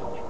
properly.